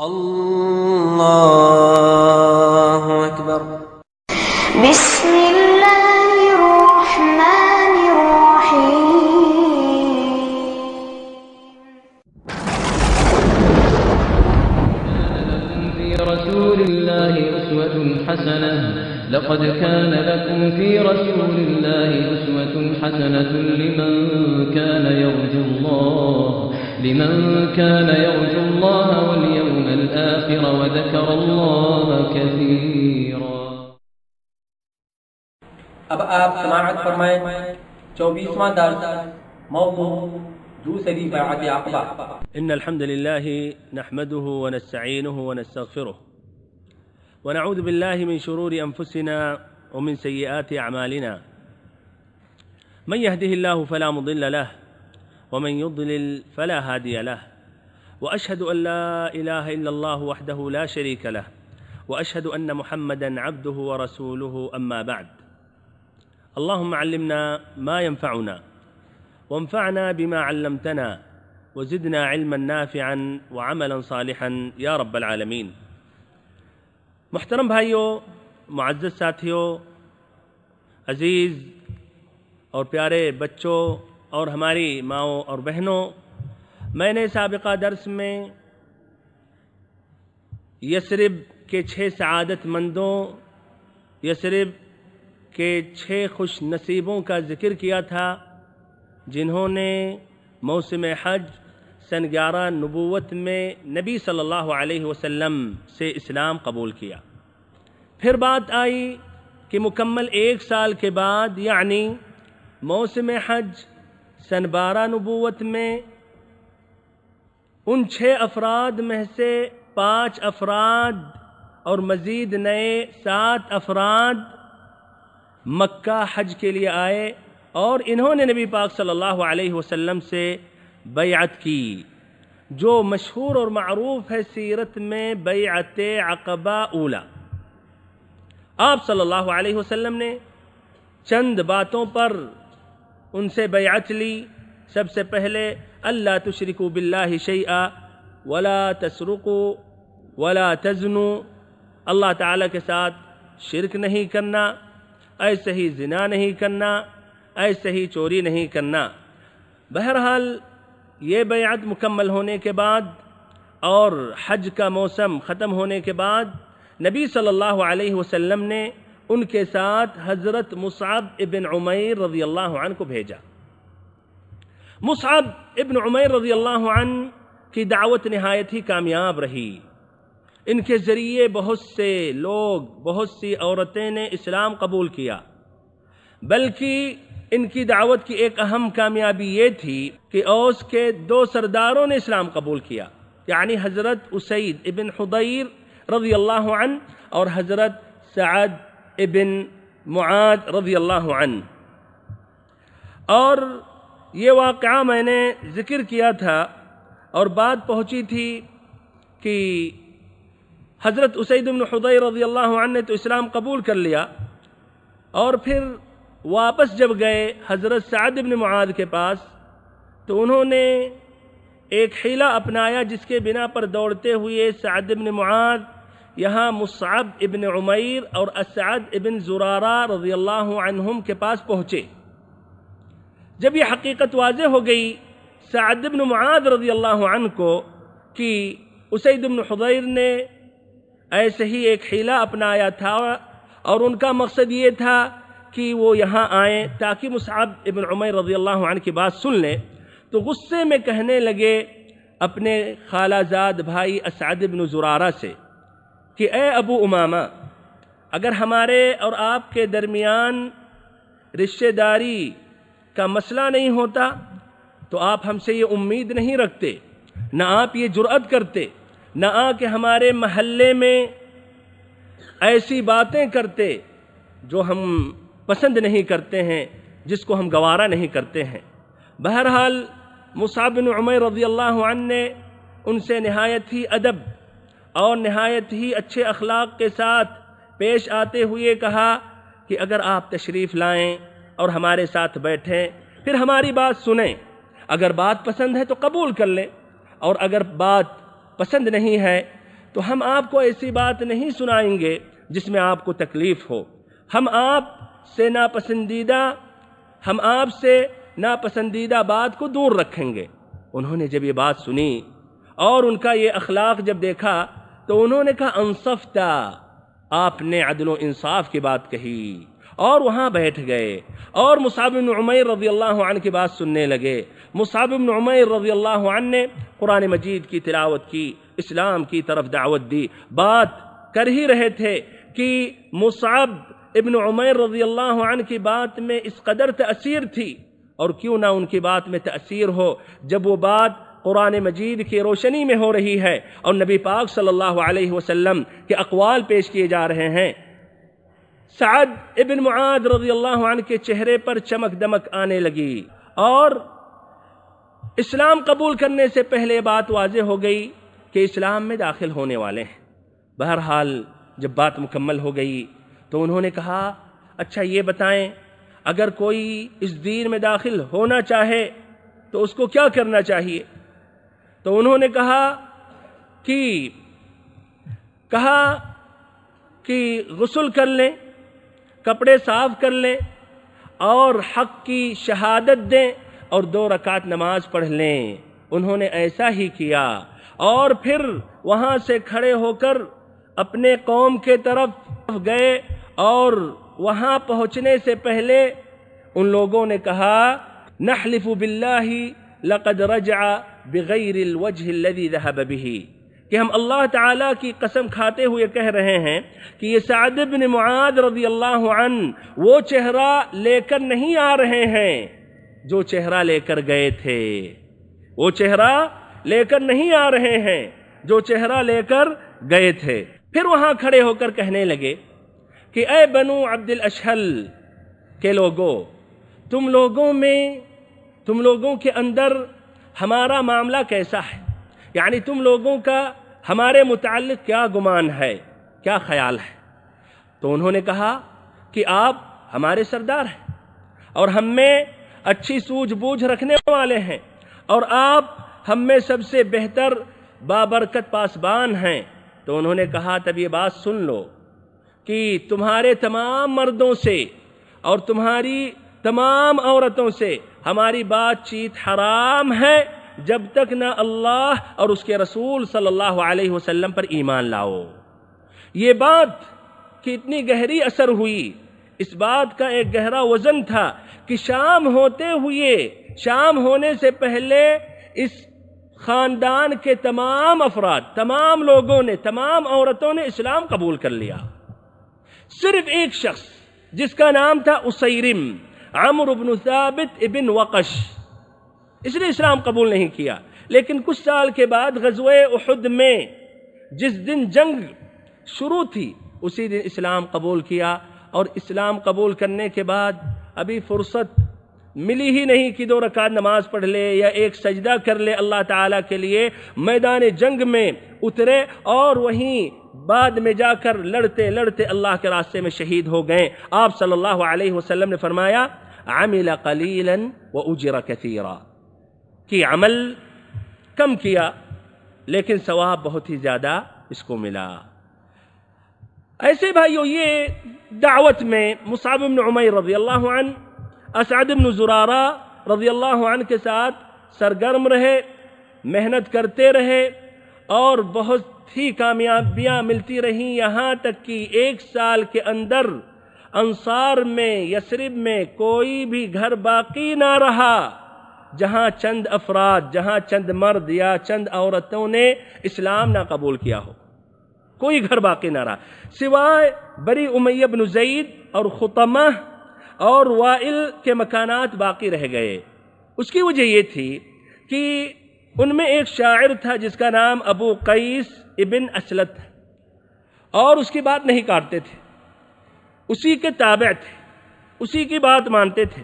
الله دار موضوع دوسري بعد عقبة. إن الحمد لله نحمده ونستعينه ونستغفره ونعوذ بالله من شرور أنفسنا ومن سيئات أعمالنا. من يهده الله فلا مضل له ومن يضلل فلا هادي له. وأشهد أن لا إله إلا الله وحده لا شريك له وأشهد أن محمدا عبده ورسوله أما بعد. اللهم علمنا ما ينفعنا وانفعنا بما علمتنا وزدنا علما نافعا وعملا صالحا يا رب العالمين. محترم بھائیوں معزز ساتھیوں عزیز اور پیارے بچوں اور ہماری ماؤں اور بہنوں، میں نے سابقہ درس میں یسرب کے چھ سعادت مندوں، یسرب کے چھ خوش نصیبوں کا ذکر کیا تھا۔ جنہوں نے موسم حج سن گیارہ نبوت میں نبی صلی اللہ علیہ وسلم سے اسلام قبول کیا۔ پھر بات آئی کہ مکمل ایک سال کے بعد یعنی موسم حج سن بارہ نبوت میں ان چھ افراد میں سے پانچ افراد اور مزید نئے سات افراد مکہ حج کے لیے آئے۔ اور انہوں نے نبی پاک صلی اللہ علیہ وسلم سے بیعت کی۔ جو مشہور اور معروف ہے سیرت میں بیعت عقبہ اولا۔ آپ صلی اللہ علیہ وسلم نے چند باتوں پر ان سے بیعت لی۔ سب سے پہلے، اللہ تشرکو باللہ شیئا ولا تسرقو ولا تزنو۔ اللہ تعالیٰ کے ساتھ شرک نہیں کرنا، ایسے ہی زنا نہیں کرنا۔ ایسے ہی چوری نہیں کرنا۔ بہرحال یہ بیعت مکمل ہونے کے بعد اور حج کا موسم ختم ہونے کے بعد نبی صلی اللہ علیہ وسلم نے ان کے ساتھ حضرت مصعب ابن عمیر رضی اللہ عنہ کو بھیجا۔ مصعب ابن عمیر رضی اللہ عنہ کی دعوت نہایت ہی کامیاب رہی۔ ان کے ذریعے بہت سے لوگ، بہت سی عورتیں نے اسلام قبول کیا، بلکہ ان کی دعوت کی ایک اہم کامیابی یہ تھی کہ اوس کے دو سرداروں نے اسلام قبول کیا یعنی حضرت اسید ابن حضیر رضی اللہ عنہ اور حضرت سعد ابن معاد رضی اللہ عنہ۔ اور یہ واقعہ میں نے ذکر کیا تھا اور بات پہنچی تھی کہ حضرت اسید بن حضیر رضی اللہ عنہ نے تو اسلام قبول کر لیا اور پھر واپس جب گئے حضرت سعد بن معاذ کے پاس، تو انہوں نے ایک حیلہ اپنایا جس کے بنا پر دوڑتے ہوئے سعد بن معاذ، یہاں مصعب ابن عمیر اور اسعد ابن زرارہ رضی اللہ عنہم کے پاس پہنچے۔ جب یہ حقیقت واضح ہو گئی، سعد بن معاذ رضی اللہ عنہ کو کہ اسید بن حضیر نے ایسے ہی ایک حیلہ اپنایا تھا اور ان کا مقصد یہ تھا کہ وہ یہاں آئیں، تاکہ مصعب ابن عمیر رضی اللہ عنہ کی بات سن لیں۔ تو غصے میں کہنے لگے اپنے خالہ زاد بھائی اسعد بن زرارہ سے کہ اے ابو امامہ، اگر ہمارے اور آپ کے درمیان رشتہ داری کا مسئلہ نہیں ہوتا، تو آپ ہم سے یہ امید نہیں رکھتے، نہ آپ یہ جرأت کرتے، نہ آ کہ ہمارے محلے میں ایسی باتیں کرتے جو ہم پسند نہیں کرتے ہیں، جس کو ہم گوارا نہیں کرتے ہیں۔ بہرحال، مصعب بن عمیر رضی اللہ عنہ نے ان سے نہایت ہی ادب اور نہایت ہی اچھے اخلاق کے ساتھ پیش آتے ہوئے کہا کہ اگر آپ تشریف لائیں اور ہمارے ساتھ بیٹھیں، پھر ہماری بات سنیں۔ اگر بات پسند ہے تو قبول کر لیں۔ اور اگر بات پسند نہیں ہے تو ہم آپ کو ایسی بات نہیں سنائیں گے جس میں آپ کو تکلیف ہو۔ ہم آپ سے ناپسندیدہ، ہم آپ سے ناپسندیدہ بات کو دور رکھیں گے۔ انہوں نے جب یہ بات سنی اور ان کا یہ اخلاق جب دیکھا تو انہوں نے کہا، انصفتا، آپ نے عدل و انصاف کی بات کہی۔ اور وہاں بیٹھ گئے اور مصعب بن عمیر رضی اللہ عنہ کی بات سننے لگے۔ مصعب بن عمیر رضی اللہ عنہ نے قرآن مجید کی تلاوت کی، اسلام کی طرف دعوت دی۔ بات کر ہی رہے تھے کہ مصعب ابن عمیر رضی اللہ عنہ کی بات میں اس قدر تأثیر تھی اور کیوں نہ ان کی بات میں تأثیر ہو جب وہ بات قرآن مجید کی روشنی میں ہو رہی ہے اور نبی پاک صلی اللہ علیہ وسلم کے اقوال پیش کیے جا رہے ہیں۔ سعد ابن معاد رضی اللہ عنہ کے چہرے پر چمک دمک آنے لگی اور اسلام قبول کرنے سے پہلے بات واضح ہو گئی کہ اسلام میں داخل ہونے والے ہیں۔ بہرحال جب بات مکمل ہو گئی تو انہوں نے کہا اچھا یہ بتائیں، اگر کوئی اس دین میں داخل ہونا چاہے تو اس کو کیا کرنا چاہیے؟ تو انہوں نے کہا کہ کہا کہ غسل کر لیں، کپڑے صاف کر لیں اور حق کی شہادت دیں اور دو رکعت نماز پڑھ لیں۔ انہوں نے ایسا ہی کیا۔ اور پھر وہاں سے کھڑے ہو کر اپنے قوم کے طرف گئے اور وہاں پہنچنے سے پہلے ان لوگوں نے کہا، نحلف باللہ لقد رجع بغیر الوجه الذي ذهب به کہ ہم اللہ تعالیٰ کی قسم کھاتے ہوئے کہہ رہے ہیں کہ یہ سعد بن معاد رضی اللہ عنہ وہ چہرہ لے کر نہیں آ رہے ہیں جو چہرہ لے کر گئے تھے۔ وہ چہرہ لے کر نہیں آ رہے ہیں جو چہرہ لے کر گئے تھے۔ پھر وہاں کھڑے ہو کر کہنے لگے کہ اے بنو عبد الاشحل کے لوگوں تم لوگوں میں، تم لوگوں کے اندر ہمارا معاملہ کیسا ہے؟ یعنی تم لوگوں کا ہمارے متعلق کیا گمان ہے؟ کیا خیال ہے؟ تو انہوں نے کہا کہ آپ ہمارے سردار ہیں اور ہم میں اچھی سوجھ بوجھ رکھنے والے ہیں اور آپ ہم میں سب سے بہتر بابرکت پاسبان ہیں۔ تو انہوں نے کہا، تب یہ بات سن لو۔ کہ تمہارے تمام مردوں سے اور تمہاری تمام عورتوں سے ہماری بات چیت حرام ہے جب تک نہ اللہ اور اس کے رسول صلی اللہ علیہ وسلم پر ایمان لاؤ۔ یہ بات کہ اتنی گہری اثر ہوئی۔ اس بات کا ایک گہرا وزن تھا کہ شام ہوتے ہوئے، شام ہونے سے پہلے اس خاندان کے تمام افراد، تمام لوگوں نے، تمام عورتوں نے اسلام قبول کر لیا۔ صرف ایک شخص، جس کا نام تھا اسیرم، عمر بن ثابت ابن وقش۔ اس نے اسلام قبول نہیں کیا، لیکن کچھ سال کے بعد غزوہ احد میں، جس دن جنگ شروع تھی، اسی دن اسلام قبول کیا۔ اور اسلام قبول کرنے کے بعد ابھی فرصت ملی ہی نہیں کہ دو رکعت نماز پڑھ لے یا ایک سجدہ کر لے اللہ تعالیٰ کے لیے، میدان جنگ میں اترے اور وہیں بعد میں جا کر لڑتے لڑتے اللہ کے راستے میں شہید ہو گئے۔ آپ صلی اللہ علیہ وسلم نے فرمایا، عمل قلیلا و اجر کثیرا۔ کہ عمل کم کیا، لیکن ثواب بہت ہی زیادہ اس کو ملا۔ ایسے بھائیو، یہ دعوت میں مصعب بن عمیر رضی اللہ عنہ، اسعد بن زرارہ رضی اللہ عنہ کے ساتھ سرگرم رہے، محنت کرتے رہے اور بہت ہی کامیابیاں ملتی رہیں یہاں تک کہ ایک سال کے اندر انصار میں یسرب میں کوئی بھی گھر باقی نہ رہا۔ جہاں چند افراد، جہاں چند مرد یا چند عورتوں نے اسلام نہ قبول کیا ہو، کوئی گھر باقی نہ رہا۔ سوائے بری امیہ بن زید اور خطمہ اور وائل کے مکانات باقی رہ گئے۔ اس کی وجہ یہ تھی کہ ان میں ایک شاعر تھا جس کا نام ابو قیس ابن اسلت اور اس کی بات نہیں کاٹتے تھے۔ اسی کے تابع تھے۔ اسی کی بات مانتے تھے۔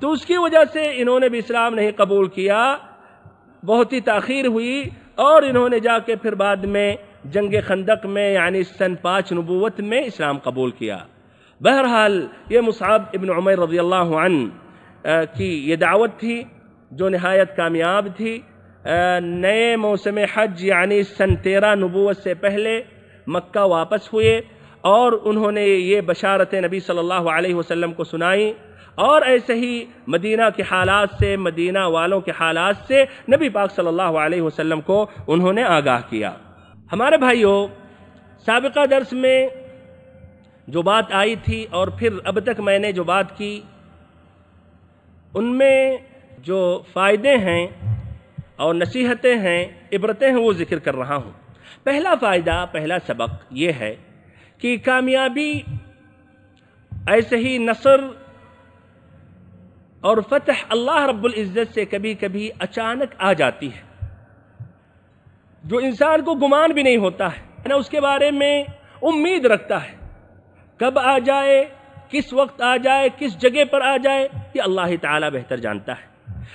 تو اس کی وجہ سے انہوں نے بھی اسلام نہیں قبول کیا۔ بہت ہی تاخیر ہوئی۔ اور انہوں نے جا کے پھر بعد میں جنگ خندق میں یعنی سن پانچ نبوت میں اسلام قبول کیا۔ بہرحال یہ مصعب ابن عمر رضی اللہ عنہ کی یہ دعوت تھی جو نہایت کامیاب تھی۔ نئے موسم حج یعنی سن تیرہ نبوت سے پہلے مکہ واپس ہوئے اور انہوں نے یہ بشارت نبی صلی اللہ علیہ وسلم کو سنائی اور ایسے ہی مدینہ کے حالات سے، مدینہ والوں کے حالات سے نبی پاک صلی اللہ علیہ وسلم کو انہوں نے آگاہ کیا۔ ہمارے بھائیوں سابقہ درس میں جو بات آئی تھی اور پھر اب تک میں نے جو بات کی، ان میں جو فائدے ہیں اور نصیحتیں ہیں، عبرتیں ہیں، وہ ذکر کر رہا ہوں۔ پہلا فائدہ، پہلا سبق یہ ہے کہ کامیابی ایسے ہی نصر اور فتح اللہ رب العزت سے کبھی کبھی اچانک آ جاتی ہے۔ جو انسان کو گمان بھی نہیں ہوتا ہے، نہ اس کے بارے میں امید رکھتا ہے۔ کب آ جائے، کس وقت آ جائے، کس جگہ پر آ جائے، یہ اللہ تعالیٰ بہتر جانتا ہے۔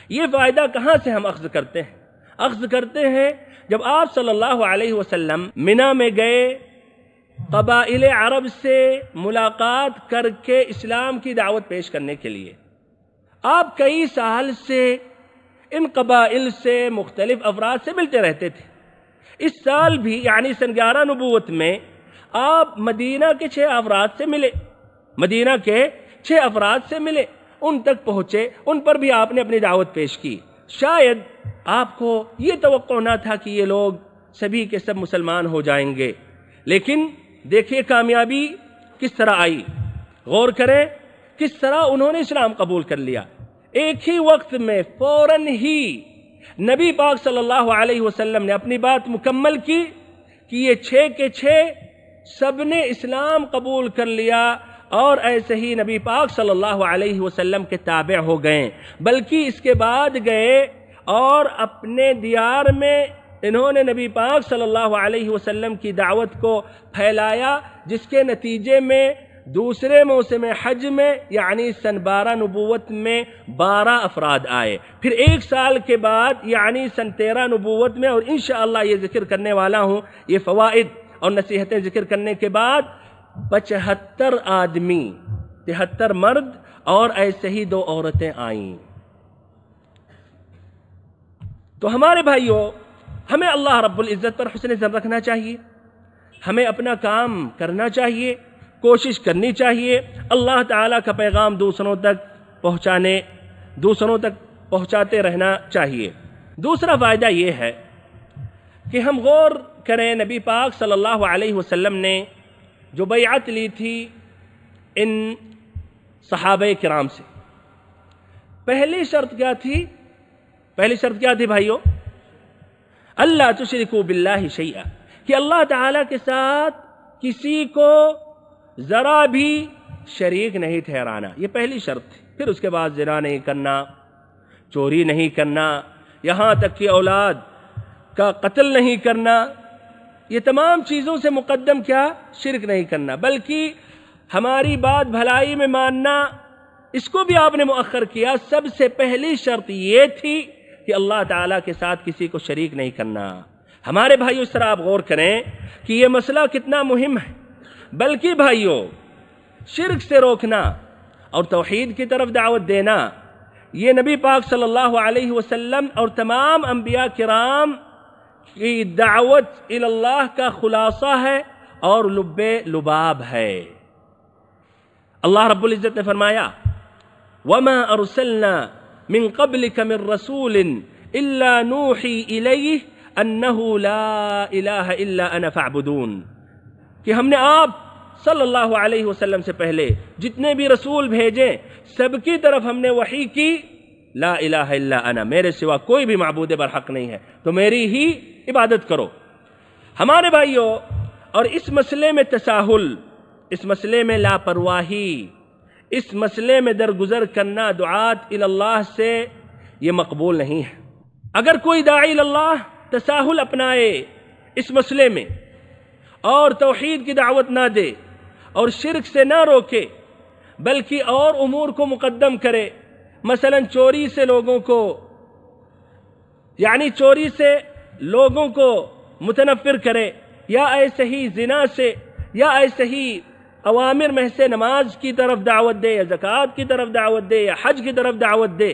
یہ فائدہ کہاں سے ہم اخذ کرتے ہیں؟ اخذ کرتے ہیں جب آپ صلی اللہ علیہ وسلم منا میں گئے، قبائل عرب سے ملاقات کر کے اسلام کی دعوت پیش کرنے کے لیے۔ آپ کئی سال سے ان قبائل سے مختلف افراد سے ملتے رہتے تھے۔ اس سال بھی یعنی سن گیارہ نبوت میں، آپ مدینہ کے چھ افراد سے ملے۔ مدینہ کے چھ افراد سے ملے۔ ان تک پہنچے، ان پر بھی آپ نے اپنی دعوت پیش کی۔ شاید آپ کو یہ توقع نہ تھا کہ یہ لوگ سبھی کے سب مسلمان ہو جائیں گے۔ لیکن دیکھیے کامیابی کس طرح آئی۔ غور کریں، کس طرح انہوں نے اسلام قبول کر لیا۔ ایک ہی وقت میں فوراً ہی نبی پاک صلی اللہ علیہ وسلم نے اپنی بات مکمل کی کہ یہ چھ کے چھ سب نے اسلام قبول کر لیا۔ اور ایسے ہی نبی پاک صلی اللہ علیہ وسلم کے تابع ہو گئے۔ بلکہ اس کے بعد گئے اور اپنے دیار میں انہوں نے نبی پاک صلی اللہ علیہ وسلم کی دعوت کو پھیلایا، جس کے نتیجے میں دوسرے موسم حج میں یعنی سن بارہ نبوت میں بارہ افراد آئے۔ پھر ایک سال کے بعد یعنی سن تیرہ نبوت میں، اور انشاءاللہ یہ ذکر کرنے والا ہوں، یہ فوائد اور نصیحتیں ذکر کرنے کے بعد پچہتر آدمی، تہتر مرد اور ایسے ہی دو عورتیں آئیں۔ تو ہمارے بھائیوں ہمیں اللہ رب العزت پر حسن زن رکھنا چاہیے۔ ہمیں اپنا کام کرنا چاہیے، کوشش کرنی چاہیے۔ اللہ تعالیٰ کا پیغام دوسروں تک پہنچانے، دوسروں تک پہنچاتے رہنا چاہیے۔ دوسرا فائدہ یہ ہے کہ ہم غور کریں، نبی پاک صلی اللہ علیہ وسلم نے جو بیعت لی تھی ان صحابہ کرام سے۔ پہلی شرط کیا تھی؟ پہلی شرط کیا تھی بھائیوں اللہ تشرکو باللہ شیعہ کہ اللہ تعالیٰ کے ساتھ کسی کو ذرا بھی شریک نہیں ٹھہرانا۔ یہ پہلی شرط تھی۔ پھر اس کے بعد زنا نہیں کرنا، چوری نہیں کرنا، یہاں تک کہ اولاد کا قتل نہیں کرنا یہ تمام چیزوں سے مقدم کیا؟ شرک نہیں کرنا، بلکہ ہماری بات بھلائی میں ماننا، اس کو بھی آپ نے مؤخر کیا۔ سب سے پہلی شرط یہ تھی کہ اللہ تعالیٰ کے ساتھ کسی کو شریک نہیں کرنا۔ ہمارے بھائی اس طرح آپ غور کریں کہ یہ مسئلہ کتنا مہم ہے۔ بلکہ بھائیوں، شرک سے روکنا اور توحید کی طرف دعوت دینا، یہ نبی پاک صلی اللہ علیہ وسلم اور تمام انبیاء کرام کی دعوت اللہ کا خلاصہ ہے اور لب لباب ہے۔ اللہ رب العزت نے فرمایا، وما ارسلنا من قبلك من رسول الا نوحي اليه انه لا اله الا انا فاعبدون۔ کہ ہم نے آپ صلی اللہ علیہ وسلم سے پہلے جتنے بھی رسول بھیجے، سب کی طرف ہم نے وحی کی۔ لا الہ الا انا، میرے سوا کوئی بھی معبود برحق نہیں ہے، تو میری ہی عبادت کرو۔ ہمارے بھائیوں اور اس مسئلے میں تساہل، اس مسئلے میں لاپرواہی، اس مسئلے میں درگزر کرنا دعات اللہ سے یہ مقبول نہیں ہے۔ اگر کوئی داعی اللہ تساہل اپنائے اس مسئلے میں، اور توحید کی دعوت نہ دے، اور شرک سے نہ روکے، بلکہ اور امور کو مقدم کرے مثلا چوری سے لوگوں کو یعنی چوری سے لوگوں کو متنفر کرے، یا ایسے ہی زنا سے، یا ایسے ہی عوامر میں سے نماز کی طرف دعوت دے، یا زکوٰۃ کی طرف دعوت دے، یا حج کی طرف دعوت دے۔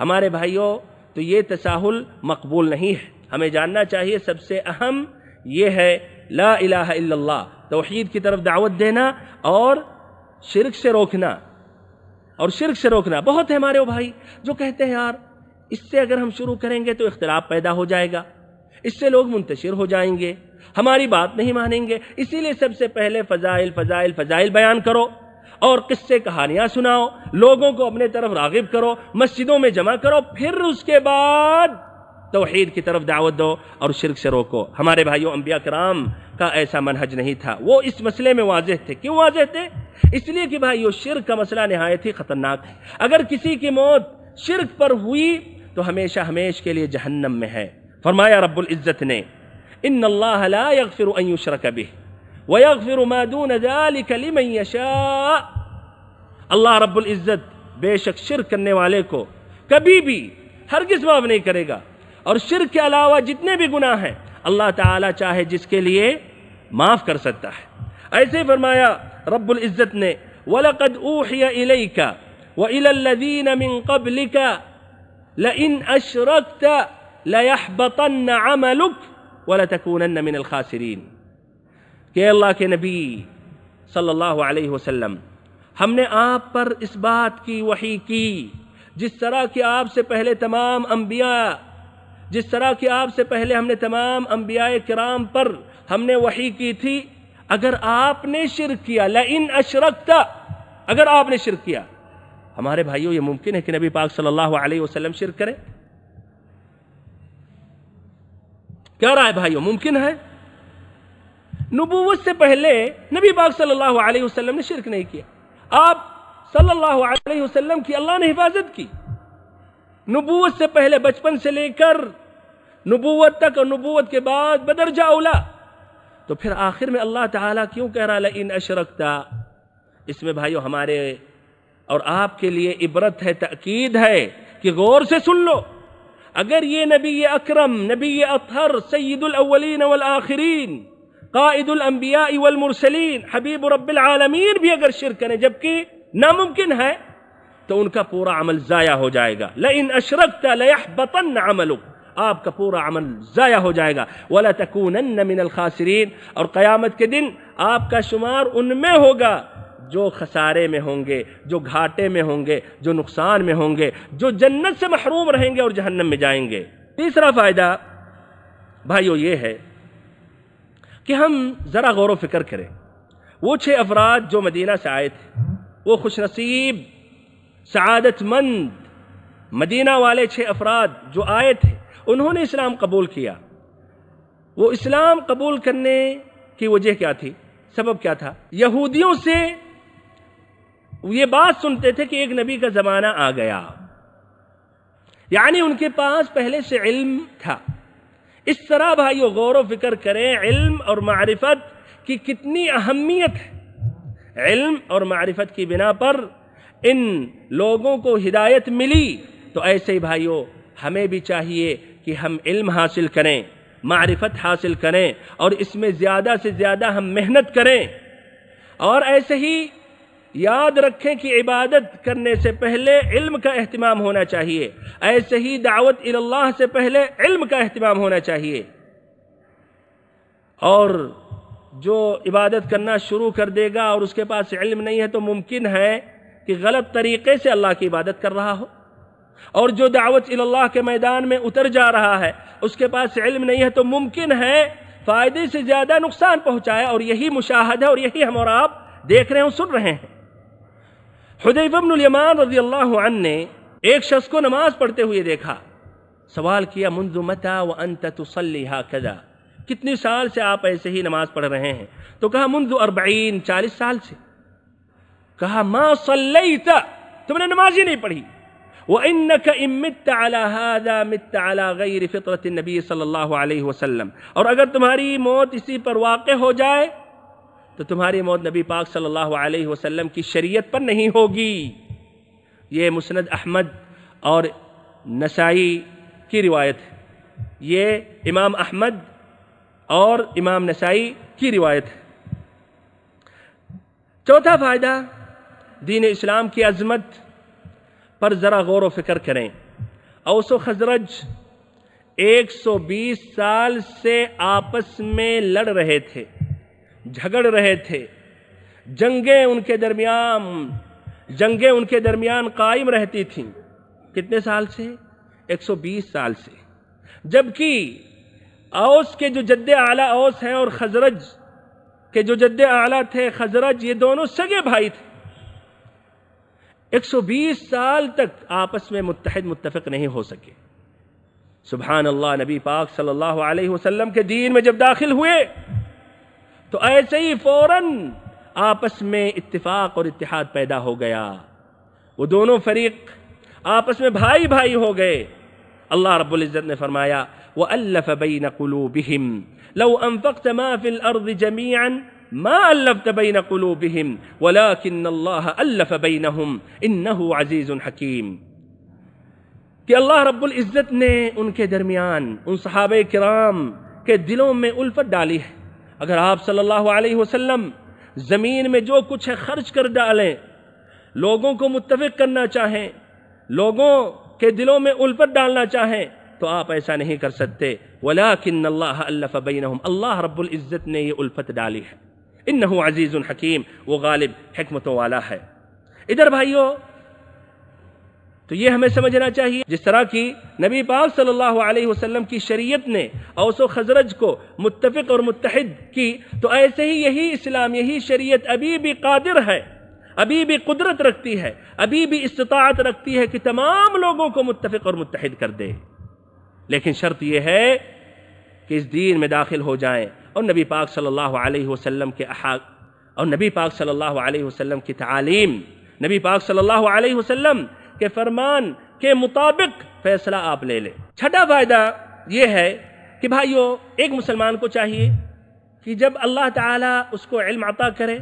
ہمارے بھائیوں، تو یہ تساہل مقبول نہیں ہے۔ ہمیں جاننا چاہیے سب سے اہم یہ ہے، لا الہ الا اللہ، توحید کی طرف دعوت دینا اور شرک سے روکنا۔ اور شرک سے روکنا۔ بہت ہے ہمارے وہ بھائی جو کہتے ہیں، یار، اس سے اگر ہم شروع کریں گے تو اختلاف پیدا ہو جائے گا۔ اس سے لوگ منتشر ہو جائیں گے۔ ہماری بات نہیں مانیں گے۔ اسی لیے سب سے پہلے فضائل فضائل فضائل بیان کرو اور قصے، کہانیاں سناؤ۔ لوگوں کو اپنے طرف راغب کرو۔ مسجدوں میں جمع کرو۔ پھر اس کے بعد توحید کی طرف دعوت دو اور شرک سے روکو۔ ہمارے بھائیوں انبیاء کرام کا ایسا منہج نہیں تھا۔ وہ اس مسئلے میں واضح تھے۔ کیوں واضح تھے؟ اس لیے کہ بھائیو شرک کا مسئلہ نہایت ہی خطرناک ہے۔ اگر کسی کی موت شرک پر ہوئی تو ہمیشہ ہمیش کے لیے جہنم میں ہے۔ فرمایا رب العزت نے، ان اللہ لا يغفر ان يشرك به ويغفر ما دون ذلك لمن يشاء اللہ رب العزت بے شک شرک کرنے والے کو کبھی بھی ہرگز معاف نہیں کرے گا۔ اور شرک کے علاوہ جتنے بھی گناہ ہیں، اللہ تعالی چاہے جس کے لیے معاف کر سکتا ہے۔ ایسے فرمایا، رب العزت نے، وَلَقَدْ أُوحِيَ إِلَيْكَ وَإِلَى الَّذِينَ مِن قَبْلِكَ لَإِنْ أَشْرَكْتَ لَيَحْبَطَنَّ عَمَلُكَ وَلَتَكُونَنَّ مِنَ الْخَاسِرِينَ۔ کہ اللہ کے نبی صلی اللہ علیہ وسلم، ہم نے آپ پر اس بات کی وحی کی، جس طرح کہ آپ سے پہلے تمام انبیاء جس طرح کہ آپ سے پہلے ہم نے تمام انبیاء کرام پر ہم نے وحی کی تھی، اگر آپ نے شرک کیا، لئن اشرکتا اگر آپ نے شرک کیا، ہمارے بھائیوں، یہ ممکن ہے کہ نبی پاک صلی اللہ علیہ وسلم شرک کرے کیا رہا ہے بھائیوں، ممکن ہے؟ نبوت سے پہلے نبی پاک صلی اللہ علیہ وسلم نے شرک نہیں کیا۔ آپ صلی اللہ علیہ وسلم کی اللہ نے حفاظت کی۔ نبوت سے پہلے بچپن سے لے کر نبوت تک اور نبوت کے بعد بدرجہ اولا تو پھر آخر میں اللہ تعالیٰ کیوں کہہ رہا لئن اشرکتا اس میں بھائیو ہمارے اور آپ کے لیے عبرت ہے، تأکید ہے کہ غور سے سن لو۔ اگر یہ نبی اکرم، نبی اطہر، سید الاولین والآخرین، قائد الانبیاء والمرسلین، حبیب رب العالمین بھی اگر شرک کریں، جبکہ ناممکن ہے، تو ان کا پورا عمل ضائع ہو جائے گا۔ لئن اشرکت لیحبطن عملک۔ آپ کا پورا عمل ضائع ہو جائے گا۔ وَلَتَكُونَنَّ مِنَ الْخَاسِرِينَ۔ اور قیامت کے دن آپ کا شمار ان میں ہوگا جو خسارے میں ہوں گے، جو گھاٹے میں ہوں گے، جو نقصان میں ہوں گے، جو جنت سے محروم رہیں گے اور جہنم میں جائیں گے۔ تیسرا فائدہ بھائیو یہ ہے کہ ہم ذرا غور و فکر کریں۔ وہ چھ افراد جو مدینہ سے آئے تھے، وہ خوش نصیب، سعادت مند مدینہ والے چھ افراد جو آئے تھے انہوں نے اسلام قبول کیا۔ وہ اسلام قبول کرنے کی وجہ کیا تھی؟ سبب کیا تھا؟ یہودیوں سے یہ بات سنتے تھے کہ ایک نبی کا زمانہ آ گیا۔ یعنی ان کے پاس پہلے سے علم تھا۔ اس طرح بھائیو، غور و فکر کریں، علم اور معرفت کی کتنی اہمیت ہے۔ علم اور معرفت کی بنا پر ان لوگوں کو ہدایت ملی۔ تو ایسے ہی بھائیو، ہمیں بھی چاہیے کہ ہم علم حاصل کریں، معرفت حاصل کریں اور اس میں زیادہ سے زیادہ ہم محنت کریں۔ اور ایسے ہی یاد رکھیں کہ عبادت کرنے سے پہلے علم کا اہتمام ہونا چاہیے۔ ایسے ہی دعوت اللہ سے پہلے علم کا اہتمام ہونا چاہیے۔ اور جو عبادت کرنا شروع کر دے گا اور اس کے پاس علم نہیں ہے تو ممکن ہے کہ غلط طریقے سے اللہ کی عبادت کر رہا ہو۔ اور جو دعوت اللہ کے میدان میں اتر جا رہا ہے، اس کے پاس علم نہیں ہے تو ممکن ہے فائدے سے زیادہ نقصان پہنچائے اور یہی مشاہد ہے اور یہی ہم اور آپ دیکھ رہے ہیں، سن رہے ہیں۔ حدیف بن الیمان رضی اللہ عنہ نے ایک شخص کو نماز پڑھتے ہوئے دیکھا۔ سوال کیا، منذ متا وانت تصلی هكذا؟ کتنی سال سے آپ ایسے ہی نماز پڑھ رہے ہیں؟ تو کہا، منذ اربعین، چالیس سال سے۔ کہا، ما صلیت تم نے نماز ہی نہیں پڑھی۔ وَإِنَّكَ إِن مِتَّ عَلَى هَذَا مِتَّ عَلَى غَيْرِ فِطْرَةِ النَّبِي صلی اللہ علیہ وسلم۔ اور اگر تمہاری موت اسی پر واقع ہو جائے، تو تمہاری موت نبی پاک صلی اللہ علیہ وسلم کی شریعت پر نہیں ہوگی۔ یہ مسند احمد اور نسائی کی روایت ہے۔ یہ امام احمد اور امام نسائی کی روایت ہے۔ چوتھا فائدہ، دین اسلام کی عظمت۔ پر ذرا غور و فکر کریں۔ اوس و خزرج، ایک سو بیس سال سے آپس میں لڑ رہے تھے، جھگڑ رہے تھے۔ جنگیں ان کے درمیان، جنگیں ان کے درمیان قائم رہتی تھیں۔ کتنے سال سے؟ ایک سو بیس سال سے۔ جبکہ اوس کے جو جد اعلیٰ اوس ہیں اور خزرج کے جو جد اعلیٰ تھے، خزرج یہ دونوں سگے بھائی تھے۔ ایک سو بیس سال تک آپس میں متحد متفق نہیں ہو سکے۔ سبحان اللہ، نبی پاک صلی اللہ علیہ وسلم کے دین میں جب داخل ہوئے، تو ایسے ہی فوراً آپس میں اتفاق اور اتحاد پیدا ہو گیا۔ وہ دونوں فریق آپس میں بھائی بھائی ہو گئے۔ اللہ رب العزت نے فرمایا، وَأَلَّفَ بَيْنَ قُلُوبِهِمْ لَوْ أَنفَقْتَ مَا فِي الْأَرْضِ جَمِيعًا ما ألفت بين قلوبهم، ولكن الله ألف بينهم، إنه عزيز حكيم. کہ اللہ رب العزت نے ان کے درمیان، ان صحابہ کرام کے دلوں میں الفت ڈالی ہے۔ اگر آپ صلی اللہ علیہ وسلم زمین میں جو کچھ ہے خرچ کر ڈالیں، لوگوں کو متفق کرنا چاہیں، لوگوں کے دلوں میں الفت ڈالنا چاہیں، تو آپ ایسا نہیں کر سکتے۔ ولیکن اللہ الف بینہم اللہ رب العزت نے یہ الفت ڈالی ہے۔ انہو عزیز حکیم، وہ غالب حکمتوں والا ہے۔ ادھر بھائیو، تو یہ ہمیں سمجھنا چاہیے، جس طرح کی نبی پاک صلی اللہ علیہ وسلم کی شریعت نے اوس و خزرج کو متفق اور متحد کی، تو ایسے ہی یہی اسلام، یہی شریعت ابھی بھی قادر ہے، ابھی بھی قدرت رکھتی ہے، ابھی بھی استطاعت رکھتی ہے کہ تمام لوگوں کو متفق اور متحد کر دے۔ لیکن شرط یہ ہے کہ اس دین میں داخل ہو جائیں۔ اور نبی پاک صلی اللہ علیہ وسلم کے احاق اور نبی پاک صلی اللہ علیہ وسلم کی تعالیم نبی پاک صلی اللہ علیہ وسلم کے فرمان کے مطابق فیصلہ آپ لے لیں۔ چھٹا فائدہ یہ ہے کہ بھائیو، ایک مسلمان کو چاہیے کہ جب اللہ تعالیٰ اس کو علم عطا کرے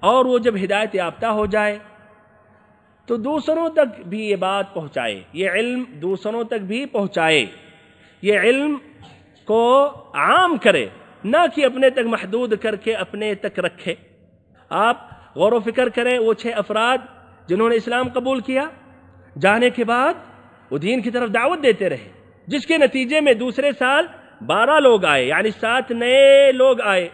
اور وہ جب ہدایت یافتہ ہو جائے تو دوسروں تک بھی یہ بات پہنچائے۔ یہ علم دوسروں تک بھی پہنچائے۔ یہ علم کو عام کرے۔ نہ کہ اپنے تک محدود کر کے اپنے تک رکھے۔ آپ غور و فکر کریں، وہ چھ افراد جنہوں نے اسلام قبول کیا، جانے کے بعد وہ دین کی طرف دعوت دیتے رہے، جس کے نتیجے میں دوسرے سال بارہ لوگ آئے یعنی سات نئے لوگ آئے۔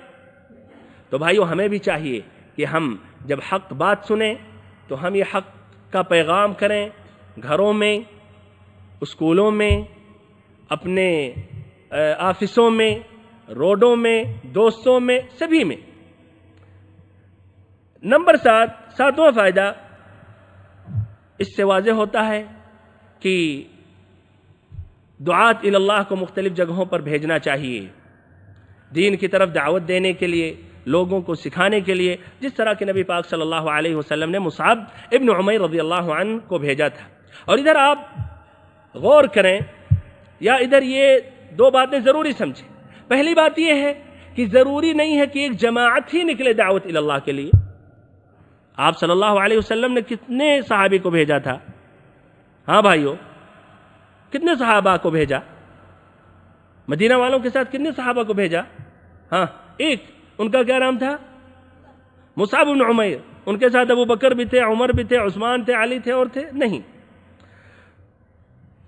تو بھائیو، ہمیں بھی چاہیے کہ ہم جب حق بات سنیں، تو ہم یہ حق کا پیغام کریں۔ گھروں میں، اسکولوں میں، اپنے آفسوں میں روڈوں میں، دوستوں میں، سبھی میں۔ نمبر سات، ساتواں فائدہ اس سے واضح ہوتا ہے کہ دعات اللہ کو مختلف جگہوں پر بھیجنا چاہیے۔ دین کی طرف دعوت دینے کے لیے، لوگوں کو سکھانے کے لیے، جس طرح کہ نبی پاک صلی اللہ علیہ وسلم نے مصعب ابن عمیر رضی اللہ عنہ کو بھیجا تھا۔ اور ادھر آپ غور کریں یا ادھر یہ دو باتیں ضروری سمجھیں۔ پہلی بات یہ ہے کہ ضروری نہیں ہے کہ ایک جماعت ہی نکلے دعوت اللہ کے لیے۔ آپ صلی اللہ علیہ وسلم نے کتنے صحابی کو بھیجا تھا؟ ہاں بھائیو، کتنے صحابہ کو بھیجا؟ مدینہ والوں کے ساتھ کتنے صحابہ کو بھیجا؟ ہاں ایک، ان کا کیا نام تھا؟ مصعب بن عمیر۔ ان کے ساتھ ابو بکر بھی تھے، عمر بھی تھے، عثمان تھے، علی تھے، اور تھے، نہیں۔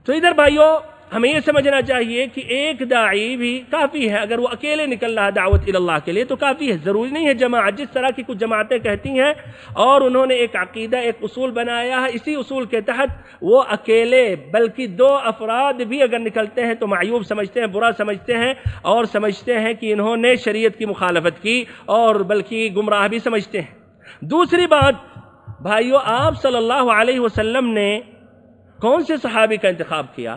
تو ادھر بھائیو ہمیں یہ سمجھنا چاہیے کہ ایک داعی بھی کافی ہے۔ اگر وہ اکیلے نکل رہا دعوت اللہ کے لیے تو کافی ہے، ضروری نہیں ہے جماعت۔ جس طرح کی کچھ جماعتیں کہتی ہیں اور انہوں نے ایک عقیدہ، ایک اصول بنایا ہے، اسی اصول کے تحت وہ اکیلے، بلکہ دو افراد بھی اگر نکلتے ہیں تو معیوب سمجھتے ہیں، برا سمجھتے ہیں اور سمجھتے ہیں کہ انہوں نے شریعت کی مخالفت کی اور بلکہ گمراہ بھی سمجھتے ہیں۔ دوسری بات، بھائیو، آپ صلی اللہ علیہ وسلم نے کون سے صحابی کا انتخاب کیا؟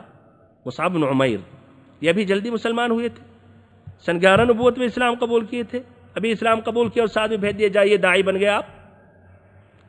مصعب بن عمیر، یہ ابھی جلدی مسلمان ہوئے تھے۔ سن گیارہ نبوت میں اسلام قبول کیے تھے۔ ابھی اسلام قبول کیا اور ساتھ میں بھیج دیے جائیے دائی بن گئے آپ۔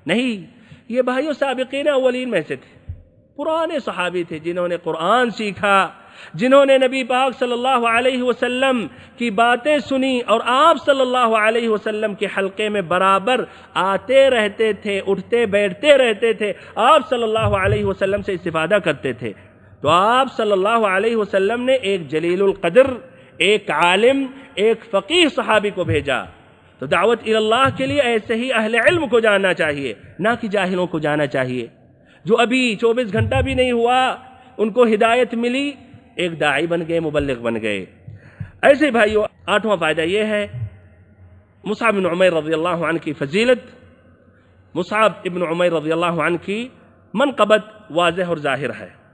نہیں، یہ بھائیوں سابقین اولین میں سے تھے۔ پرانے صحابی تھے جنہوں نے قرآن سیکھا، جنہوں نے نبی پاک صلی اللہ علیہ وسلم کی باتیں سنی اور آپ صلی اللہ علیہ وسلم کے حلقے میں برابر آتے رہتے تھے، اٹھتے، بیٹھتے رہتے تھے۔ آپ صلی اللہ علیہ وسلم سے استفادہ کرتے تھے۔ تو آپ صلی اللہ علیہ وسلم نے ایک جلیل القدر، ایک عالم، ایک فقیح صحابی کو بھیجا۔ تو دعوت اللہ کے لیے ایسے ہی اہل علم کو جاننا چاہیے، نہ کہ جاہلوں کو جانا چاہیے۔ جو ابھی چوبیس گھنٹہ بھی نہیں ہوا، ان کو ہدایت ملی، ایک داعی بن گئے، مبلغ بن گئے۔ ایسے بھائیو، آٹھواں فائدہ یہ ہے، مصعب بن عمیر رضی اللہ عنہ کی فضیلت۔ مصعب ابن عمیر رضی اللہ عنہ کی منقبت واضح اور ظاہر ہے۔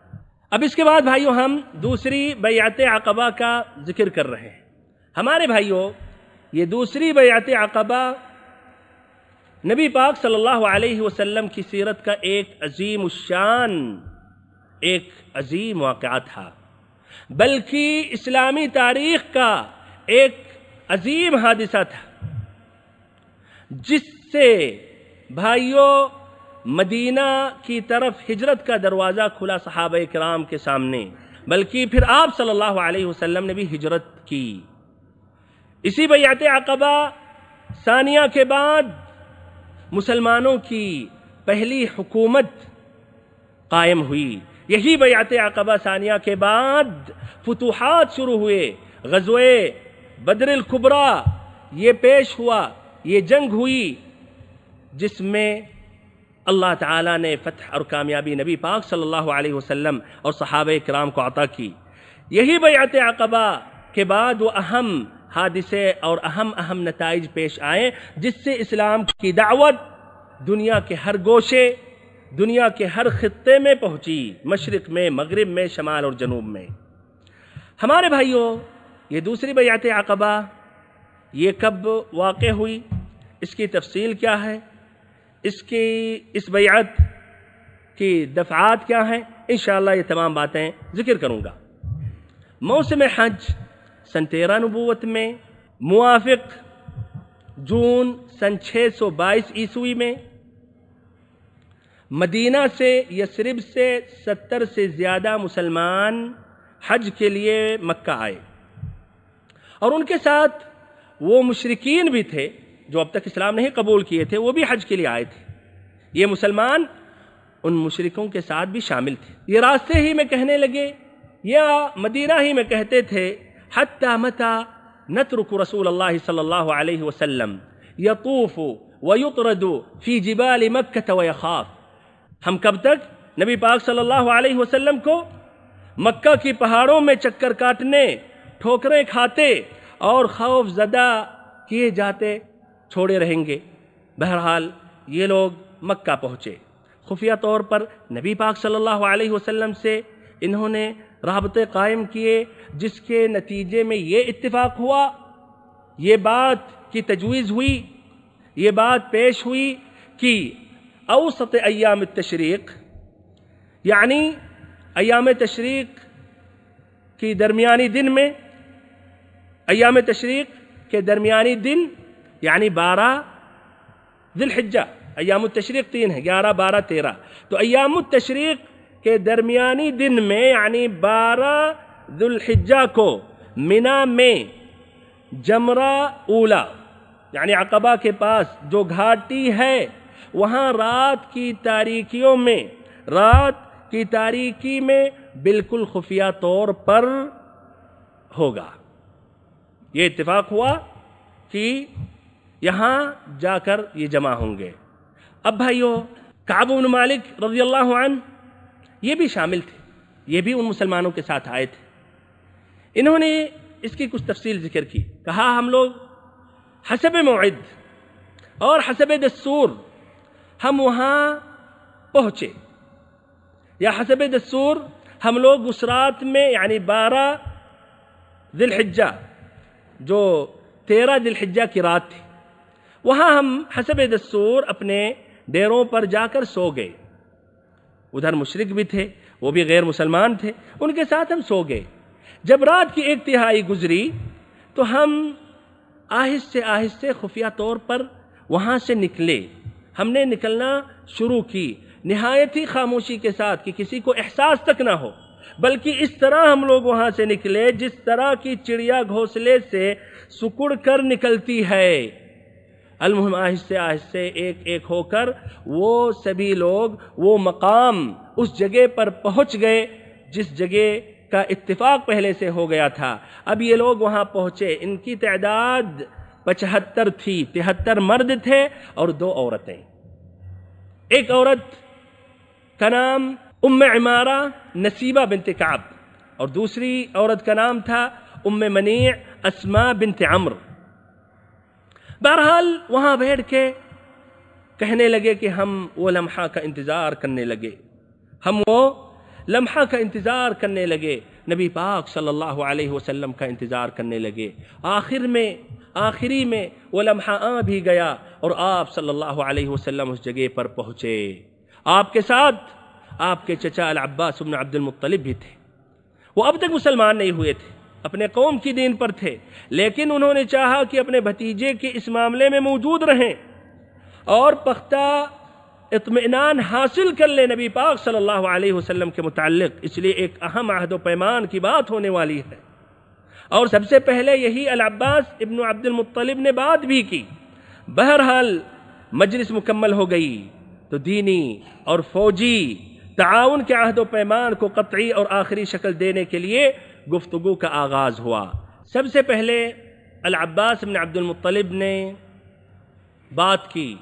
اب اس کے بعد بھائیو ہم دوسری بیعت عقبہ کا ذکر کر رہے ہیں۔ ہمارے بھائیو، یہ دوسری بیعت عقبہ نبی پاک صلی اللہ علیہ وسلم کی سیرت کا ایک عظیم الشان، ایک عظیم واقعہ تھا۔ بلکہ اسلامی تاریخ کا ایک عظیم حادثہ تھا، جس سے بھائیوں مدینہ کی طرف ہجرت کا دروازہ کھلا صحابہ کرام کے سامنے، بلکہ پھر آپ صلی اللہ علیہ وسلم نے بھی ہجرت کی۔ اسی بیعت عقبہ ثانیہ کے بعد مسلمانوں کی پہلی حکومت قائم ہوئی۔ یہی بیعت عقبہ ثانیہ کے بعد فتوحات شروع ہوئے۔ غزوے بدر القبرہ یہ پیش ہوا، یہ جنگ ہوئی، جس میں اللہ تعالیٰ نے فتح اور کامیابی نبی پاک صلی اللہ علیہ وسلم اور صحابہ کرام کو عطا کی۔ یہی بیعت عقبہ کے بعد وہ اہم حادثے اور اہم اہم نتائج پیش آئے، جس سے اسلام کی دعوت دنیا کے ہر گوشے، دنیا کے ہر خطے میں پہنچی، مشرق میں، مغرب میں، شمال اور جنوب میں۔ ہمارے بھائیوں، یہ دوسری بیعت عقبہ، یہ کب واقع ہوئی؟ اس کی تفصیل کیا ہے؟ اس کی، اس بیعت کی دفعات کیا ہیں؟ انشاءاللہ یہ تمام باتیں ذکر کروں گا۔ موسم حج، سن تیرہ نبوت میں، موافق، جون سن چھ سو بائیس عیسوی میں، مدینہ سے یسرب سے ستر سے زیادہ مسلمان حج کے لیے مکہ آئے۔ اور ان کے ساتھ وہ مشرقین بھی تھے۔ جو اب تک اسلام نہیں قبول کیے تھے، وہ بھی حج کے لیے آئے تھے۔ یہ مسلمان ان مشرکوں کے ساتھ بھی شامل تھے۔ یہ راستے ہی میں کہنے لگے، یا مدینہ ہی میں کہتے تھے، حتی متا نترک رسول اللہ صلی اللہ علیہ وسلم یطوف ویطرد فی جبال مکہ ویخاف ہم کب تک؟ نبی پاک صلی اللہ علیہ وسلم کو۔ مکہ کی پہاڑوں میں چکر کاٹنے، ٹھوکریں کھاتے اور خوف زدہ کیے جاتے۔ چھوڑے رہیں گے۔ بہرحال یہ لوگ مکہ پہنچے۔ خفیہ طور پر نبی پاک صلی اللہ علیہ وسلم سے انہوں نے رابطے قائم کیے، جس کے نتیجے میں یہ اتفاق ہوا۔ یہ بات کی تجویز ہوئی، یہ بات پیش ہوئی کہ اوسط ایام التشریق یعنی ایام تشریق کی درمیانی دن میں، ایام تشریق کے درمیانی دن یعنی بارہ ذی الحجہ ایام التشریق تین ہے گیارہ، بارہ، تیرہ۔ تو ایام التشریق کے درمیانی دن میں یعنی بارہ ذی الحجہ کو منا میں، جمرہ اولا یعنی عقبہ کے پاس جو گھاٹی ہے، وہاں رات کی تاریکیوں میں، رات کی تاریکی میں بالکل خفیہ طور پر ہوگا۔ یہ اتفاق ہوا کہ یہاں جا کر یہ جمع ہوں گے۔ اب بھائیو، کعب بن مالک رضی اللہ عنہ یہ بھی شامل تھے، یہ بھی ان مسلمانوں کے ساتھ آئے تھے۔ انہوں نے اس کی کچھ تفصیل ذکر کی۔ کہا، ہم لوگ حسب موعد اور حسب دستور ہم وہاں پہنچے۔ یا حسب دستور ہم لوگ اس رات میں یعنی بارہ ذی الحجہ، جو تیرہ ذی الحجہ کی رات تھی۔ وہاں ہم حسب دستور اپنے ڈیروں پر جا کر سو گئے۔ ادھر مشرق بھی تھے، وہ بھی غیر مسلمان تھے، ان کے ساتھ ہم سو گئے۔ جب رات کی ایک تہائی گزری تو ہم آہستہ آہستہ خفیہ طور پر وہاں سے نکلے۔ ہم نے نکلنا شروع کی۔ نہایت ہی خاموشی کے ساتھ کہ کسی کو احساس تک نہ ہو، بلکہ اس طرح ہم لوگ وہاں سے نکلے جس طرح کی چڑیا گھونسلے سے سکڑ کر نکلتی ہے۔ المہم آہستہ آہستہ ایک ایک ہو کر وہ سبھی لوگ وہ مقام اس جگہ پر پہنچ گئے جس جگہ کا اتفاق پہلے سے ہو گیا تھا۔ اب یہ لوگ وہاں پہنچے۔ ان کی تعداد پچہتر تھی، تہتر مرد تھے اور دو عورتیں۔ ایک عورت کا نام ام عمارہ نصیبہ بنت کعب اور دوسری عورت کا نام تھا ام منیع اسما بنت عمر بہرحال وہاں بیٹھ کے کہنے لگے کہ ہم وہ لمحہ کا انتظار کرنے لگے۔ ہم وہ لمحہ کا انتظار کرنے لگے۔ نبی پاک صلی اللہ علیہ وسلم کا انتظار کرنے لگے۔ آخر میں، آخری میں وہ لمحہ آ بھی گیا اور آپ صلی اللہ علیہ وسلم اس جگہ پر پہنچے۔ آپ کے ساتھ آپ کے چچا العباس بن عبد المطلب بھی تھے۔ وہ اب تک مسلمان نہیں ہوئے تھے۔ اپنے قوم کی دین پر تھے، لیکن انہوں نے چاہا کہ اپنے بھتیجے کے اس معاملے میں موجود رہیں اور پختہ اطمینان حاصل کر لے نبی پاک صلی اللہ علیہ وسلم کے متعلق۔ اس لیے ایک اہم عہد و پیمان کی بات ہونے والی ہے۔ اور سب سے پہلے یہی العباس ابن عبد المطلب نے بات بھی کی۔ بہرحال مجلس مکمل ہو گئی۔ تو دینی اور فوجی تعاون کے عہد و پیمان کو قطعی اور آخری شکل دینے کے لیے گفتگو کا آغاز ہوا۔ سب سے پہلے العباس بن عبد المطلب نے بات کی۔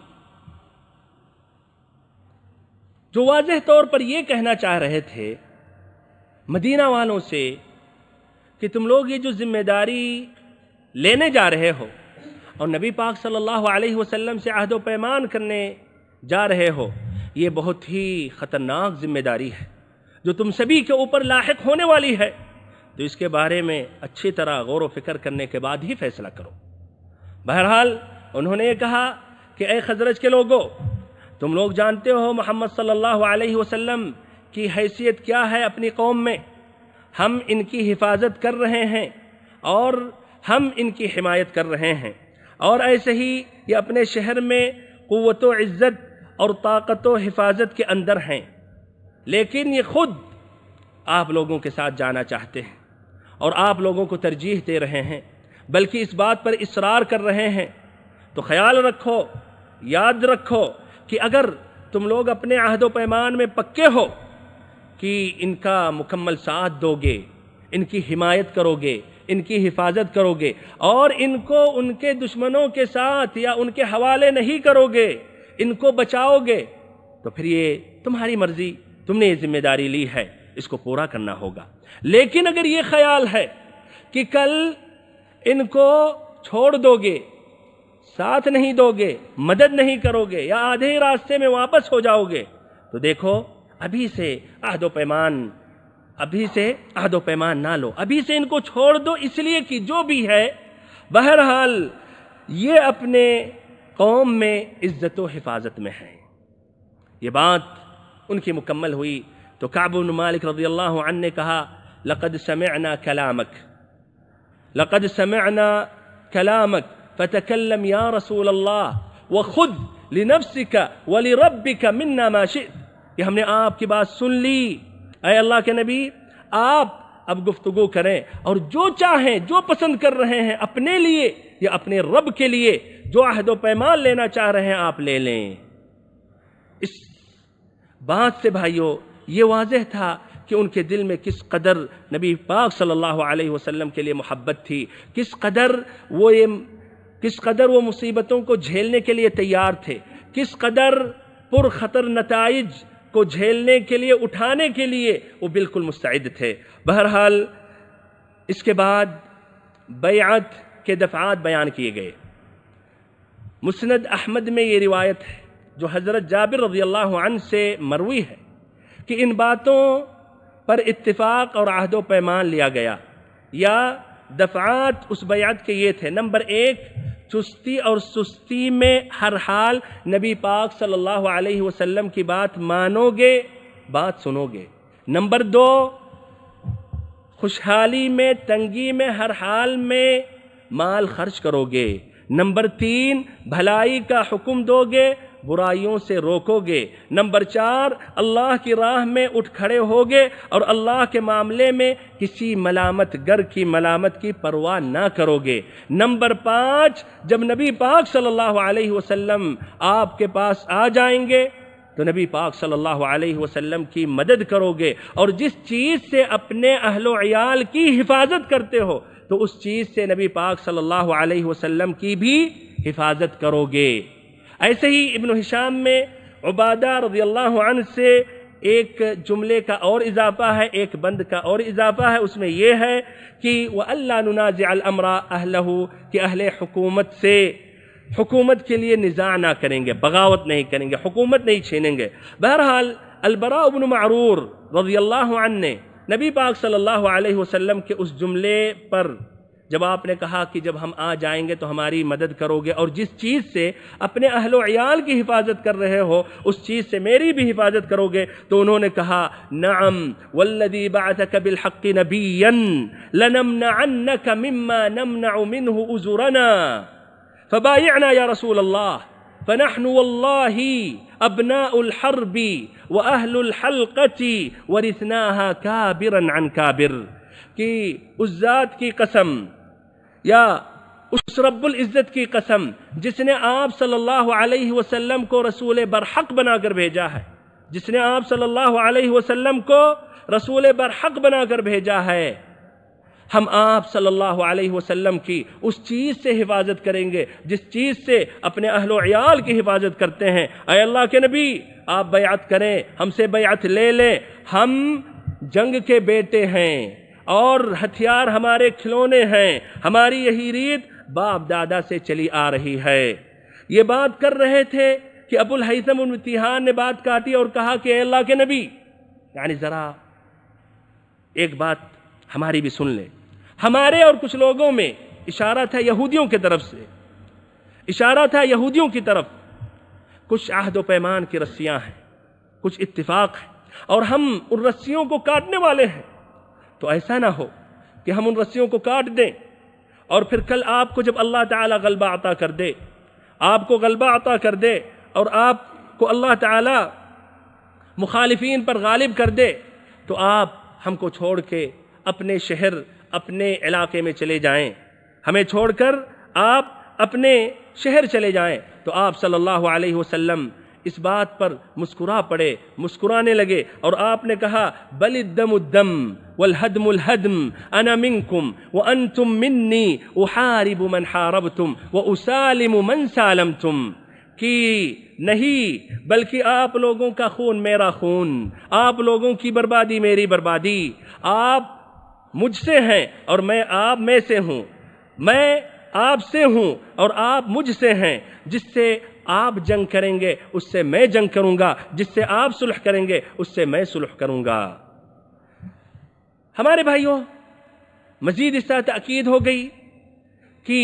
جو واضح طور پر یہ کہنا چاہ رہے تھے مدینہ والوں سے کہ تم لوگ یہ جو ذمہ داری لینے جا رہے ہو اور نبی پاک صلی اللہ علیہ وسلم سے عہد و پیمان کرنے جا رہے ہو، یہ بہت ہی خطرناک ذمہ داری ہے، جو تم سبھی کے اوپر لاحق ہونے والی ہے۔ تو اس کے بارے میں اچھی طرح غور و فکر کرنے کے بعد ہی فیصلہ کرو۔ بہرحال انہوں نے یہ کہا کہ اے خزرج کے لوگوں تم لوگ جانتے ہو محمد صلی اللہ علیہ وسلم کی حیثیت کیا ہے اپنی قوم میں؟ ہم ان کی حفاظت کر رہے ہیں اور ہم ان کی حمایت کر رہے ہیں۔ اور ایسے ہی یہ اپنے شہر میں قوت و عزت اور طاقت و حفاظت کے اندر ہیں۔ لیکن یہ خود آپ لوگوں کے ساتھ جانا چاہتے ہیں۔ اور آپ لوگوں کو ترجیح دے رہے ہیں، بلکہ اس بات پر اصرار کر رہے ہیں۔ تو خیال رکھو، یاد رکھو کہ اگر تم لوگ اپنے عہد و پیمان میں پکے ہو کہ ان کا مکمل ساتھ دو گے ان کی حمایت کرو گے ان کی حفاظت کرو گے اور ان کو ان کے دشمنوں کے ساتھ یا ان کے حوالے نہیں کرو گے ان کو بچاؤ گے تو پھر یہ تمہاری مرضی، تم نے یہ ذمہ داری لی ہے۔ اس کو پورا کرنا ہوگا۔ لیکن اگر یہ خیال ہے کہ کل ان کو چھوڑ دو گے ساتھ نہیں دو گے مدد نہیں کرو گے یا آدھے راستے میں واپس ہو جاؤ گے تو دیکھو، ابھی سے عہد و پیمان، ابھی سے عہد و پیمان نہ لو۔ ابھی سے ان کو چھوڑ دو، اس لیے کہ جو بھی ہے، بہرحال یہ اپنے قوم میں عزت و حفاظت میں ہے یہ بات ان کی مکمل ہوئی۔ تو کعب بن مالک رضی اللہ عنہ نے کہا، لقد سمعنا کلامک۔ لقد سمعنا کلامک فتكلم يا رسول اللہ، وخذ لنفسك ولربك منا ما شئت۔ کہ ہم نے آپ کی بات سن لی۔ اے اللہ کے نبی، آپ اب گفتگو کریں اور جو چاہیں، جو پسند کر رہے ہیں اپنے لیے یا اپنے رب کے لیے، جو عہد و پیمان لینا چاہ رہے ہیں آپ لے لیں۔ اس بات سے بھائیوں یہ واضح تھا کہ ان کے دل میں کس قدر نبی پاک صلی اللہ علیہ وسلم کے لیے محبت تھی، کس قدر وہ یہ کس قدر وہ مصیبتوں کو جھیلنے کے لیے تیار تھے، کس قدر پر خطر نتائج کو جھیلنے کے لیے، اٹھانے کے لیے وہ بالکل مستعد تھے۔ بہرحال اس کے بعد بیعت کے دفعات بیان کیے گئے۔ مسند احمد میں یہ روایت ہے جو حضرت جابر رضی اللہ عنہ سے مروی ہے۔ کہ ان باتوں پر اتفاق اور عہد و پیمان لیا گیا۔ یا دفعات اس بیعت کے یہ تھے۔ نمبر ایک چستی اور سستی میں ہر حال نبی پاک صلی اللہ علیہ وسلم کی بات مانو گے، بات سنو گے۔ نمبر دو، خوشحالی میں، تنگی میں ہر حال میں مال خرچ کرو گے۔ نمبر تین، بھلائی کا حکم دو گے۔ برائیوں سے روکو گے نمبر چار، اللہ کی راہ میں اٹھ کھڑے ہوگے اور اللہ کے معاملے میں کسی ملامت گر کی ملامت کی پرواہ نہ کرو گے نمبر پانچ، جب نبی پاک صلی اللہ علیہ وسلم آپ کے پاس آ جائیں گے، تو نبی پاک صلی اللہ علیہ وسلم کی مدد کرو گے اور جس چیز سے اپنے اہل و عیال کی حفاظت کرتے ہو، تو اس چیز سے نبی پاک صلی اللہ علیہ وسلم کی بھی حفاظت کرو گے ایسے ہی ابن حشام میں عبادہ رضی اللہ عنہ سے ایک جملے کا اور اضافہ ہے، ایک بند کا اور اضافہ ہے۔ اس میں یہ ہے کہ وہ اللہ ننازع الامر اہلہ کہ اہل جب آپ نے کہا کہ جب ہم آ جائیں گے تو ہماری مدد کرو گے اور جس چیز سے اپنے اہل و عیال کی حفاظت کر رہے ہو، اس چیز سے میری بھی حفاظت کرو گے۔ تو انہوں نے کہا، نعم، والذی بعثک بالحق نبیا لنمنعنک مما نمنع منه ازرنا فبايعنا يا رسول الله فنحن والله أبناء الحرب وأهل الحلقة ورثناها كابرا عن كابر کہ اس ذات کی قسم یا اس رب العزت کی قسم جس نے آپ صلی اللہ علیہ وسلم کو رسول برحق بنا کر بھیجا ہے، جس نے آپ صلی اللہ علیہ وسلم کو رسول برحق بنا کر بھیجا ہے، ہم آپ صلی اللہ علیہ وسلم کی اس چیز سے حفاظت کریں گے، جس چیز سے اپنے اہل و عیال کی حفاظت کرتے ہیں۔ اے اللہ کے نبی، آپ بیعت کریں، ہم سے بیعت لے لیں، ہم جنگ کے بیٹے ہیں۔ اور ہتھیار ہمارے کھلونے ہیں، ہماری یہی ریت باپ دادا سے چلی آ رہی ہے۔ یہ بات کر رہے تھے کہ ابو الحیثم امتحان نے بات کاٹی اور کہا کہ اے اللہ کے نبی یعنی ذرا ایک بات ہماری بھی سن لیں ہمارے اور کچھ لوگوں میں اشارہ تھا یہودیوں کی طرف سے۔ اشارہ تھا یہودیوں کی طرف۔ کچھ عہد و پیمان کی رسیاں ہیں، کچھ اتفاق ہے اور ہم ان رسیوں کو کاٹنے والے ہیں۔ تو ایسا نہ ہو کہ ہم ان رسیوں کو کاٹ دیں اور پھر کل آپ کو جب اللہ تعالیٰ غلبہ عطا کر دے، آپ کو غلبہ عطا کر دے اور آپ کو اللہ تعالیٰ مخالفین پر غالب کر دے، تو آپ ہم کو چھوڑ کے اپنے شہر، اپنے علاقے میں چلے جائیں۔ ہمیں چھوڑ کر آپ اپنے شہر چلے جائیں۔ تو آپ صلی اللہ علیہ وسلم اس بات پر مسکرا پڑے، مسکرانے لگے اور آپ نے کہا، بل الدم الدم۔ والہدم الہدم انا منکم وانتم منی احارب من حاربتم واسالم من سالمتم. کہ نہیں، بلکہ آپ لوگوں کا خون میرا خون، آپ لوگوں کی بربادی میری بربادی. آپ مجھ سے ہیں اور میں آپ میں سے ہوں، میں آپ سے ہوں اور آپ مجھ سے ہیں، جس سے آپ جنگ کریں گے، اس سے میں جنگ کروں گا، جس سے آپ صلح کریں گے، اس سے میں صلح کروں گا۔ ہمارے بھائیوں، مزید اس طرح تاکید ہو گئی کہ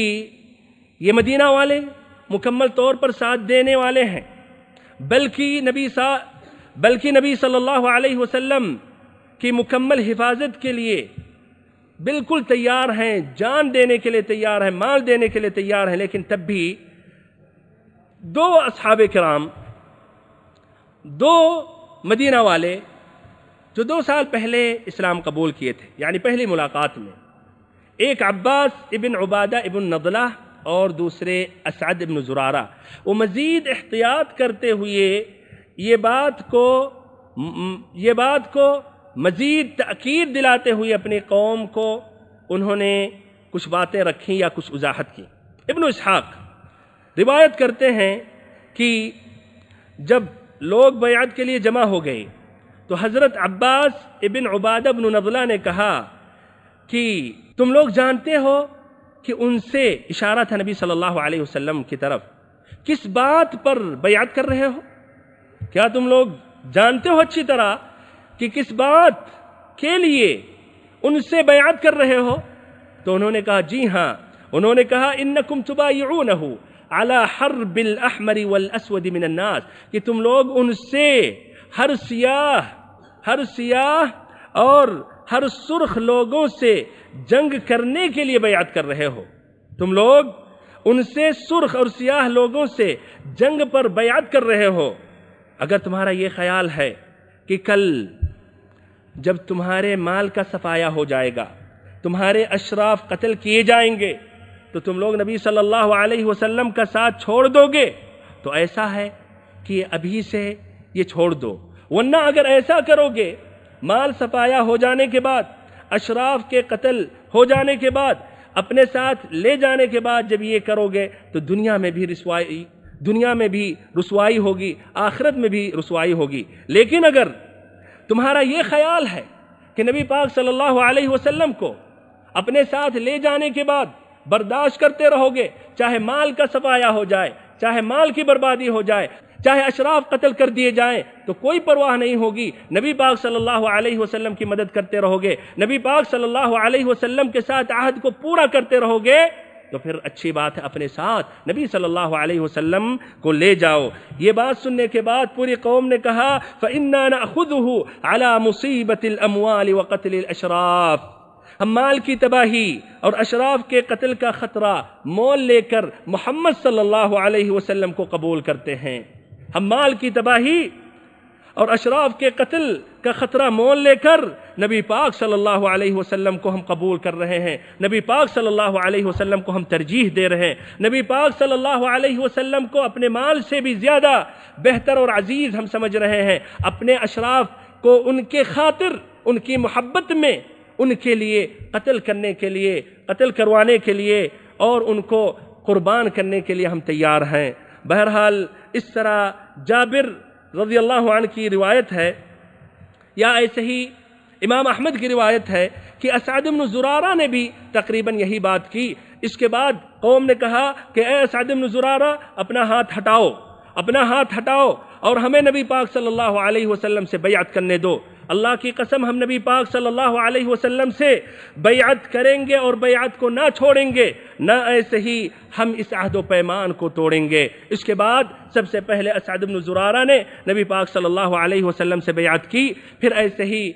یہ مدینہ والے مکمل طور پر ساتھ دینے والے ہیں، بلکہ نبی سا بلکہ نبی صلی اللہ علیہ وسلم کی مکمل حفاظت کے لیے بالکل تیار ہیں، جان دینے کے لیے تیار ہیں، مال دینے کے لیے تیار ہیں، لیکن تب بھی دو اصحاب کرام، دو مدینہ والے جو دو سال پہلے اسلام قبول کیے تھے یعنی پہلی ملاقات میں۔ ایک عباس ابن عبادہ ابن نضلہ اور دوسرے اسعد ابن زرارہ۔ وہ مزید احتیاط کرتے ہوئے یہ بات کو یہ بات کو مزید تأکید دلاتے ہوئے اپنی قوم کو انہوں نے کچھ باتیں رکھیں یا کچھ وضاحت کی۔ ابن اسحاق روایت کرتے ہیں کہ جب لوگ بیعت کے لیے جمع ہو گئے تو حضرت عباس ابن عبادہ بن نضلہ نے کہا کہ تم لوگ جانتے ہو کہ ان سے اشارہ تھا نبی صلی اللہ علیہ وسلم کی طرف۔ کس بات پر بیعت کر رہے ہو؟ کیا تم لوگ جانتے ہو اچھی طرح کہ کس بات کے لیے ان سے بیعت کر رہے ہو؟ تو انہوں نے کہا جی ہاں۔ انہوں نے کہا، انکم تبایعونہ علی حرب الاحمر والاسود من الناس، کہ تم لوگ ان سے ہر سیاہ ہر سیاہ اور ہر سرخ لوگوں سے جنگ کرنے کے لیے بیعت کر رہے ہو۔ تم لوگ ان سے سرخ اور سیاہ لوگوں سے جنگ پر بیعت کر رہے ہو۔ اگر تمہارا یہ خیال ہے کہ کل جب تمہارے مال کا صفایا ہو جائے گا، تمہارے اشراف قتل کیے جائیں گے، تو تم لوگ نبی صلی اللہ علیہ وسلم کا ساتھ چھوڑ دو گے۔ تو ایسا ہے کہ ابھی سے یہ چھوڑ دو۔ ورنہ اگر ایسا کرو گے مال صفایا ہو جانے کے بعد، اشراف کے قتل ہو جانے کے بعد، اپنے ساتھ لے جانے کے بعد جب یہ کرو گے تو دنیا میں بھی رسوائی، دنیا میں بھی رسوائی ہوگی، آخرت میں بھی رسوائی ہوگی۔ لیکن اگر تمہارا یہ خیال ہے کہ نبی پاک صلی اللہ علیہ وسلم کو اپنے ساتھ لے جانے کے بعد برداشت کرتے رہو گے، چاہے مال کا سفایا ہو جائے، چاہے مال کی بربادی ہو جائے چاہے اشراف قتل کر دیے جائیں تو کوئی پرواہ نہیں ہوگی۔ نبی پاک صلی اللہ علیہ وسلم کی مدد کرتے رہو گے نبی پاک صلی اللہ علیہ وسلم کے ساتھ عہد کو پورا کرتے رہو گے تو پھر اچھی بات ہے اپنے ساتھ۔ نبی صلی اللہ علیہ وسلم کو لے جاؤ۔ یہ بات سننے کے بعد پوری قوم نے کہا، فَإِنَّا نَأْخُذُهُ عَلَى مُصِيبَةِ الْأَمْوَالِ وَقَتْلِ الْأَشْرَافِ۔ ہم مال کی تباہی اور اشراف کے قتل کا خطرہ مول لے کر محمد صلی اللہ علیہ وسلم کو قبول کرتے ہیں۔ ہم مال کی تباہی اور اشراف کے قتل کا خطرہ مول لے کر نبی پاک صلی اللہ علیہ وسلم کو ہم قبول کر رہے ہیں، نبی پاک صلی اللہ علیہ وسلم کو ہم ترجیح دے رہے ہیں۔ نبی پاک صلی اللہ علیہ وسلم کو اپنے مال سے بھی زیادہ بہتر اور عزیز ہم سمجھ رہے ہیں۔ اپنے اشراف کو ان کے خاطر، ان کی محبت میں، ان کے لیے، قتل کرنے کے لیے، قتل کروانے کے لیے اور ان کو قربان کرنے کے لیے ہم تیار ہیں۔ بہرحال اس طرح جابر رضی اللہ عنہ کی روایت ہے، یا ایسے ہی امام احمد کی روایت ہے کہ اسعد بن زرارہ نے بھی تقریباً یہی بات کی۔ اس کے بعد قوم نے کہا کہ اے اسعد بن زرارہ، اپنا ہاتھ ہٹاؤ، اپنا ہاتھ ہٹاؤ اور ہمیں نبی پاک صلی اللہ علیہ وسلم سے بیعت کرنے دو۔ اللہ کی قسم، ہم نبی پاک صلی اللہ علیہ وسلم سے بیعت کریں گے اور بیعت کو نہ چھوڑیں گے۔ نہ ایسے ہی ہم اس عہد و پیمان کو توڑیں گے۔ اس کے بعد سب سے پہلے اسعد بن زرارہ نے نبی پاک صلی اللہ علیہ وسلم سے بیعت کی، پھر ایسے ہی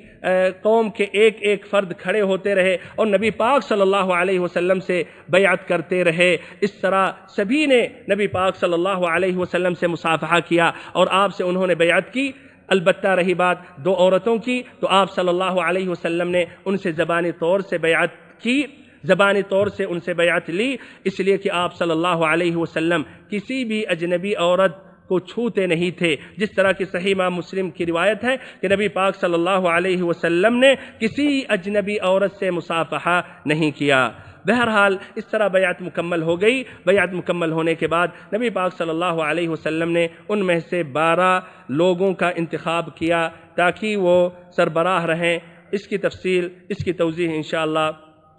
قوم کے ایک ایک فرد کھڑے ہوتے رہے اور نبی پاک صلی اللہ علیہ وسلم سے بیعت کرتے رہے۔ اس طرح سبھی نے نبی پاک صلی اللہ علیہ وسلم سے مصافحہ کیا اور آپ سے انہوں نے بیعت کی۔ البتہ رہی بات دو عورتوں کی، تو آپ صلی اللہ علیہ وسلم نے ان سے زبانی طور سے بیعت کی۔ زبانی طور سے ان سے بیعت لی، اس لیے کہ آپ صلی اللہ علیہ وسلم کسی بھی اجنبی عورت کو چھوتے نہیں تھے۔ جس طرح کی صحیح امام مسلم کی روایت ہے کہ نبی پاک صلی اللہ علیہ وسلم نے کسی اجنبی عورت سے مصافحہ نہیں کیا۔ بہرحال اس طرح بیعت مکمل ہو گئی۔ بیعت مکمل ہونے کے بعد نبی پاک صلی اللہ علیہ وسلم نے ان میں سے بارہ لوگوں کا انتخاب کیا تاکہ وہ سربراہ رہیں۔ اس کی تفصیل، اس کی توضیح انشاءاللہ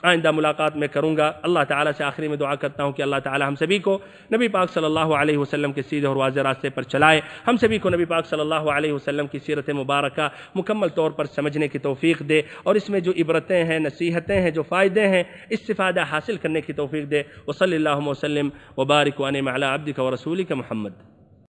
آئندہ ملاقات میں کروں گا۔ اللہ تعالیٰ سے آخری میں دعا کرتا ہوں کہ اللہ تعالیٰ ہم سبھی کو نبی پاک صلی اللہ علیہ وسلم کے سیدھے اور واضح راستے پر چلائے۔ ہم سبھی کو نبی پاک صلی اللہ علیہ وسلم کی سیرت مبارکہ مکمل طور پر سمجھنے کی توفیق دے اور اس میں جو عبرتیں ہیں، نصیحتیں ہیں، جو فائدے ہیں، استفادہ حاصل کرنے کی توفیق دے۔ وصلی اللہ وسلم وبارک وانم علی عبدک و رسولک محمد۔